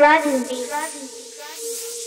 Dragon beat.